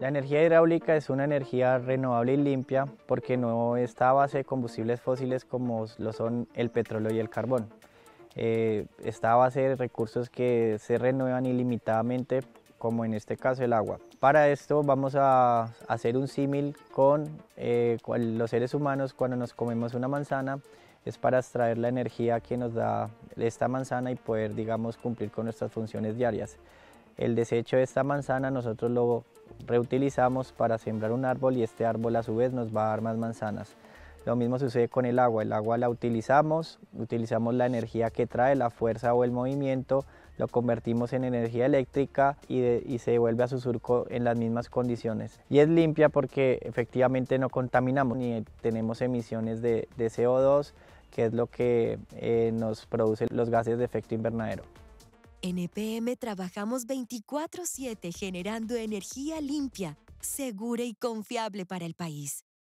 La energía hidráulica es una energía renovable y limpia porque no está a base de combustibles fósiles como lo son el petróleo y el carbón. Eh, está a base de recursos que se renuevan ilimitadamente como en este caso el agua. Para esto vamos a hacer un símil con eh, los seres humanos cuando nos comemos una manzana, es para extraer la energía que nos da esta manzana y poder, digamos, cumplir con nuestras funciones diarias. El desecho de esta manzana nosotros lo reutilizamos para sembrar un árbol y este árbol a su vez nos va a dar más manzanas. Lo mismo sucede con el agua, el agua la utilizamos, utilizamos la energía que trae, la fuerza o el movimiento, lo convertimos en energía eléctrica y, se devuelve a su surco en las mismas condiciones. Y es limpia porque efectivamente no contaminamos ni tenemos emisiones de, CO2, que es lo que eh, nos produce los gases de efecto invernadero. En EPM trabajamos 24/7 generando energía limpia, segura y confiable para el país.